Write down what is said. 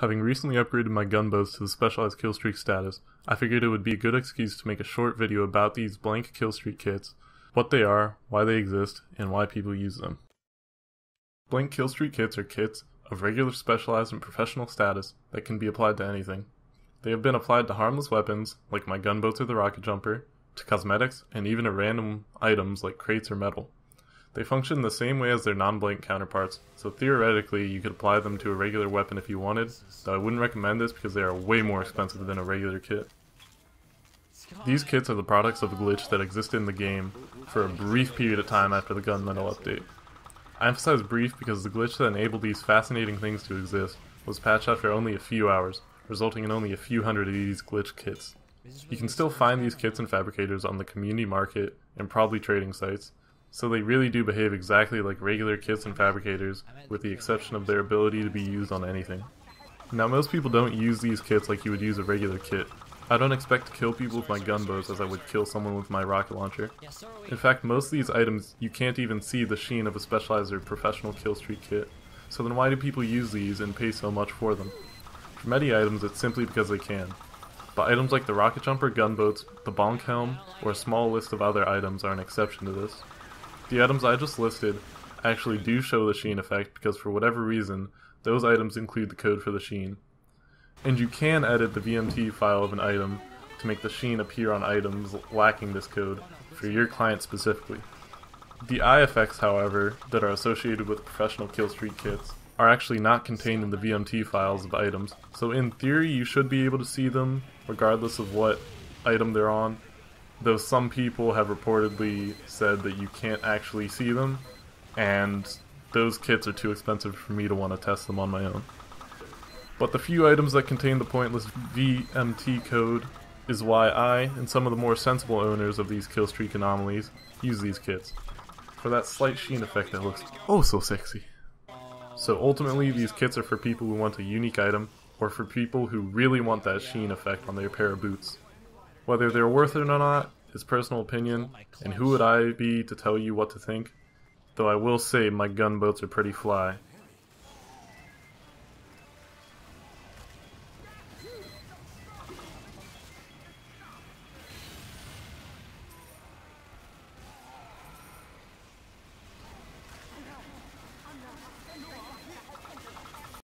Having recently upgraded my gunboats to the specialized killstreak status, I figured it would be a good excuse to make a short video about these blank killstreak kits, what they are, why they exist, and why people use them. Blank killstreak kits are kits of regular specialized and professional status that can be applied to anything. They have been applied to harmless weapons, like my gunboats or the rocket jumper, to cosmetics, and even to random items like crates or metal. They function the same way as their non-blank counterparts, so theoretically you could apply them to a regular weapon if you wanted, though I wouldn't recommend this because they are way more expensive than a regular kit. These kits are the products of a glitch that existed in the game for a brief period of time after the Gun Mettle update. I emphasize brief because the glitch that enabled these fascinating things to exist was patched after only a few hours, resulting in only a few hundred of these glitch kits. You can still find these kits and fabricators on the community market and probably trading sites, so they really do behave exactly like regular kits and fabricators, with the exception of their ability to be used on anything. Now most people don't use these kits like you would use a regular kit. I don't expect to kill people with my gunboats as I would kill someone with my rocket launcher. In fact, most of these items you can't even see the sheen of a specialized or professional killstreak kit, so then why do people use these and pay so much for them? For many items it's simply because they can. But items like the rocket jumper, gunboats, the bonk helm, or a small list of other items are an exception to this. The items I just listed actually do show the sheen effect because for whatever reason, those items include the code for the sheen. And you can edit the VMT file of an item to make the sheen appear on items lacking this code, for your client specifically. The eye effects, however, that are associated with professional killstreak kits are actually not contained in the VMT files of items, so in theory you should be able to see them regardless of what item they're on, though some people have reportedly said that you can't actually see them, and those kits are too expensive for me to want to test them on my own. But the few items that contain the pointless VMT code is why I, and some of the more sensible owners of these killstreak anomalies, use these kits. For that slight sheen effect that looks oh so sexy. So ultimately these kits are for people who want a unique item, or for people who really want that sheen effect on their pair of boots. Whether they're worth it or not is personal opinion, oh and who would I be to tell you what to think? Though I will say my gunboats are pretty fly,